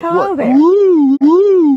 Hello What? there. Woo, woo.